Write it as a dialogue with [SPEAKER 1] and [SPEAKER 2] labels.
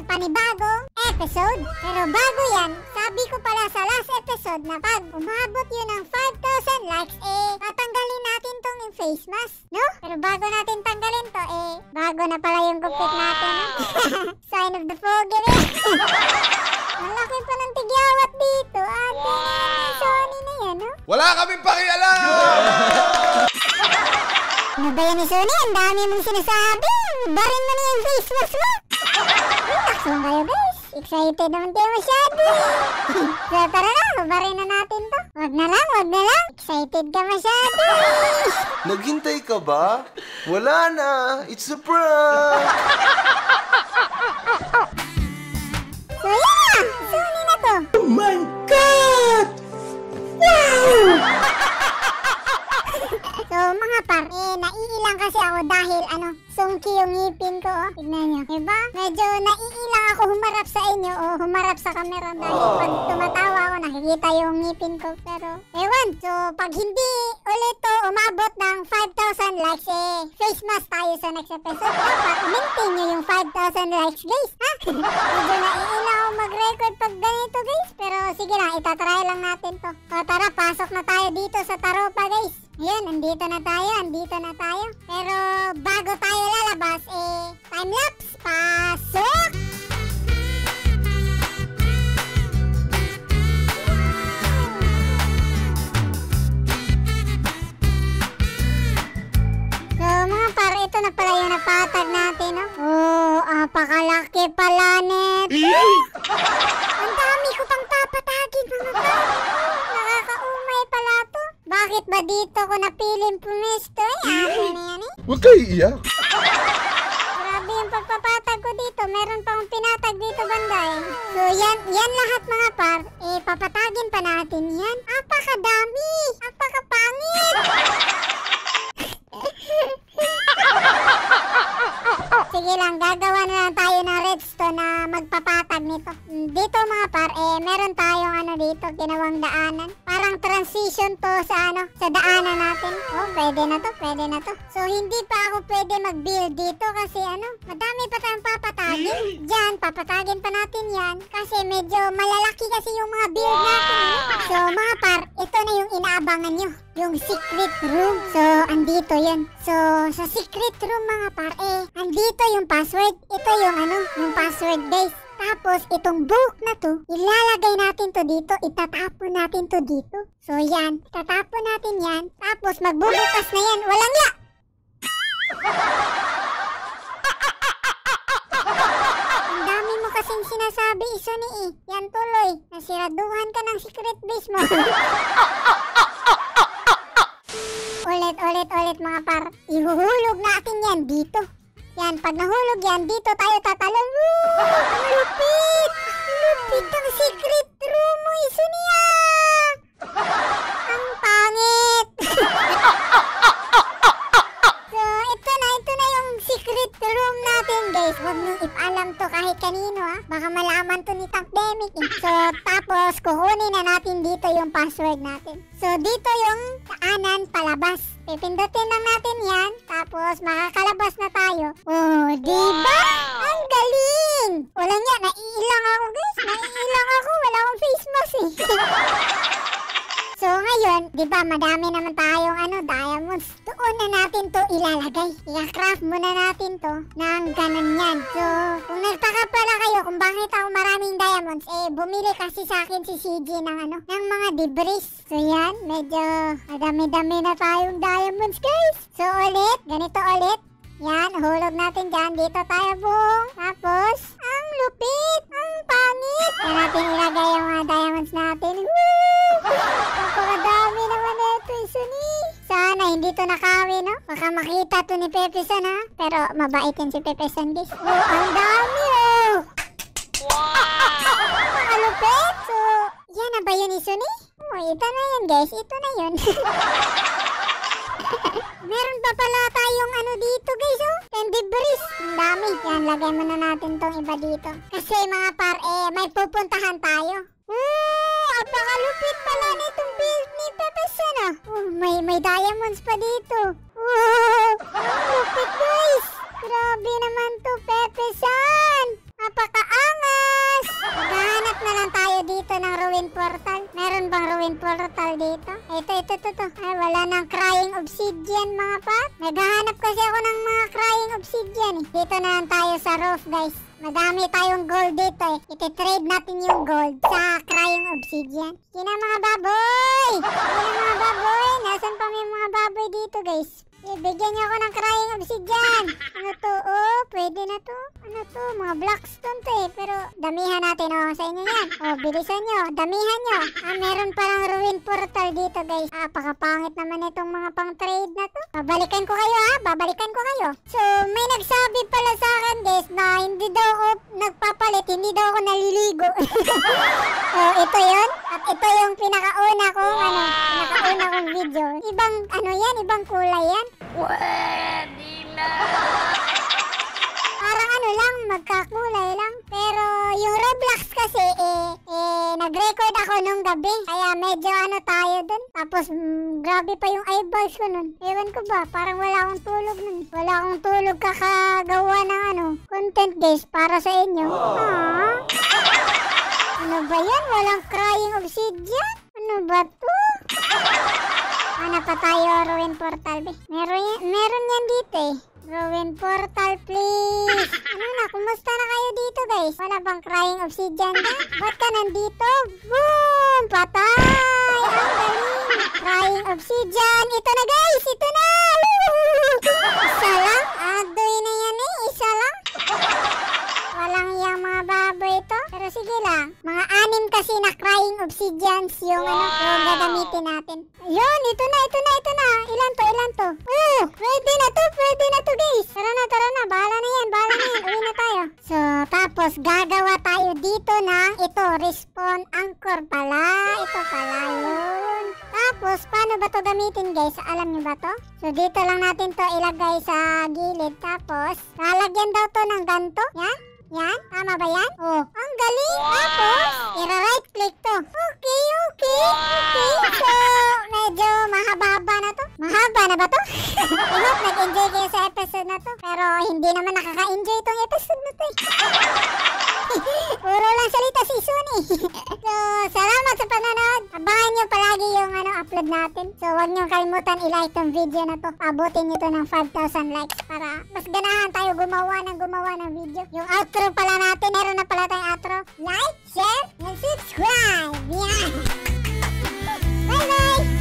[SPEAKER 1] sa panibagong episode. Pero bago yan, sabi ko pala sa last episode na pag umabot yun ng 5,000 likes, eh, tatanggalin natin tong yung face mask, no? Pero bago natin tanggalin to, eh, bago na pala yung gupit natin, no? Sign of the fogger, eh. Ang laki pa ng tigyawat dito, ate. Sony na yan, no?
[SPEAKER 2] Wala kaming pakialam!
[SPEAKER 1] Ano ba yan ni Sony? Ang dami mong sinasabi. Barin mo na yung face mask mo. Relax lang kayo guys. Excited naman kayo masyado. so tara na, barin na natin to. Wag na lang, wag na lang. Excited ka masyado.
[SPEAKER 2] Naghintay ka ba? Wala na. It's a prank!
[SPEAKER 1] Sungki yung ngipin ko, oh. Tignan nyo, diba? Medyo naiilang ako humarap sa inyo o humarap sa camera dahil pag tumatawa ako, nakikita yung ngipin ko. Pero, ewan, so pag hindi ulit to umabot ng 5,000 likes, eh, face mask tayo sa next episode. Dapat, maintain nyo yung 5,000 likes, guys, ha? Medyo naiilang ako mag-record pag ganito, guys. Pero sige lang, itatry lang natin to. O tara, pasok na tayo dito sa Taropa, guys. Ayan, andito na tayo, andito na tayo. Pero bago tayo lalabas, eh, time-lapse, pasok! So mga par, ito na pala yung napatag natin, no? Oh, apakalaki pala, net. Ang dami ko pang papatagin, mga par. Nakakaumay pala to. Bakit ba dito ko napiling pumesto? Eh, akin na yan eh.
[SPEAKER 2] Huwag kayo iiyak.
[SPEAKER 1] Grabe yung pagpapatag ko dito. Meron pa akong pinatag dito banda eh. So yan, yan lahat mga par. Eh, papatagin pa natin yan. Apakadami! Sige lang, gagawa na lang tayo ng redstone na magpapatag nito. Dito mga par, eh, meron tayong ano dito, ginawang daanan. Parang transition to sa ano, sa daanan natin. Oh, pwede na to, pwede na to. So, hindi pa ako pwede mag-build dito kasi ano, madami pa tayong papatagin. Diyan, papatagin pa natin yan kasi medyo malalaki kasi yung mga build natin. So, mga par, ito na yung inaabangan nyo. Yung secret room. So, andito yun. So, sa secret room mga par, eh, andito yung password. Ito yung ano, yung password guys. Tapos, itong book na to, ilalagay natin to dito, itatapon natin to dito. So, yan, itatapon natin yan. Tapos, magbubukas na yan. Walang ya! Ang dami mo kasing sinasabi, iso ni eh. Yan tuloy, nasiraduhan ka ng secret base mo. ulit, ulit, ulit mga par. Ihuhulog natin yan dito. Yan, pag nahulog yan, dito tayo tatalon. Woo! Ang lupit! Ang lupit ng secret room mo, iso niya! Ang pangit! so, ito na, ito na yung secret room natin, guys. Huwag nyo ipaalam to kahit kanino, ha. Baka malaman to ni Tankdemic. So, tapos, kukunin na natin dito yung password natin. So, dito yung daanan palabas. Pipindutin lang natin yan, tapos makakalabas na tayo. Oh, natin 'to ng ganun yan. So, kung nagtaka pala kayo kung bakit ako maraming diamonds, eh bumili kasi sa akin si CG ng ano, ng mga debris. So yan, medyo madami-dami na tayong diamonds, guys. So ulit, ganito ulit. Yan, hulog natin dyan. Dito tayo, bung. Tapos, ang lupit. Ang pangit. Yan natin ilagay yung mga diamonds Baka makita to ni Pepe San, ha? Pero mabait yan si Pepe San, guys. Oh, ang dami, oh! Wow! Makalupit. So, yan na ba yun, Suni? Oh, ito na yan, guys. Ito na yun. Meron pa pala tayong ano dito guys oh. Tendibris. Ang dami. Yan, lagay muna natin tong iba dito. Kasi mga par, eh, may pupuntahan tayo. Oh, apakalupit pala nitong build ni Pepe San ah. Oh, may, may diamonds pa dito. Oh, ang lupit guys. Grabe naman to Pepe San. Napaka ruin portal? Meron bang ruin portal dito? Ito, ito, ito, ito. Ay, wala nang crying obsidian mga pat. Naghahanap kasi ako ng mga crying obsidian eh. Dito na lang tayo sa roof guys. Madami tayong gold dito eh. Ititrade natin yung gold sa crying obsidian. Yan mga baboy! Yan mga baboy! Nasaan pa may mga baboy dito guys? Eh, bigyan niyo ako ng crying obsidian. Ano to? Oh, pwede na to. Ano to? Mga blackstone to eh. Pero damihan natin oh. Sa inyo yan. Oh, bilisan nyo. Damihan nyo. Ah, meron parang ruin portal dito guys. Ah, pakapangit naman itong mga pang trade na to. Babalikan ko kayo ha. Babalikan ko kayo. So, may nagsabi pala sa akin guys na hindi daw ako nagpapalit. Hindi daw ako naliligo. oh, ito yon At ito yung pinakauna kong ano, pinakauna kong video. Ibang ano yan, ibang kulay yan. Parang ano lang, magkakulay lang. Pero yung Roblox kasi eh, eh nag-record ako nung gabi. Kaya medyo ano tayo dun. Tapos mm, grabe pa yung eyeballs ko nun. Ewan ko ba, parang wala akong tulog nun. Wala akong tulog kakagawa ng ano, content guys para sa inyo. Aww. Ano ba yan? Walang crying obsidian? Ano ba to? Ano pa tayo, ruin portal? Meron, meron yan dito eh. Ruin portal please. Ano na, kumusta na kayo dito guys? Wala bang crying obsidian ka? Ba't ka nandito? Boom! Patay! Ang galing! Crying obsidian! Ito na guys! Ito na! Isa lang? Adoy na yan eh. Isa lang? Walang yung mga baboy ito. Pero sige lang. Mga anim kasi na crying obsidians yung ano, yung gagamitin natin. Yun, ito na, ito na, ito na. Ilan to, ilan to? Oh, pwede na to, pwede na to guys. Tara na, tara na. Bahala na yan, bahala na yan. Uwi na tayo. So, tapos gagawa tayo dito ng ito, respawn anchor pala. Ito pala yun. Tapos, paano ba to gamitin guys? Alam niyo ba to? So, dito lang natin to ilagay sa gilid. Tapos, lalagyan daw to ng ganto. Yan. Yan? Tama ba yan? Oh, ang galing! Tapos, i-right click to. Okay, okay, okay. So, medyo mahaba-haba na to. Mahaba na ba to? I hope nag-enjoy kayo sa episode na to. Pero hindi naman nakaka-enjoy itong episode na to eh. Puro lang salita si Suni. so, salamat sa panonood. Natin. So, huwag nyo kalimutan i-like tong video na to. Abutin nyo to ng 5,000 likes para mas ganahan tayo gumawa ng gumawa ng video. Yung outro pala natin, meron na pala tayong outro. Like, share, and subscribe. Yan. Bye-bye!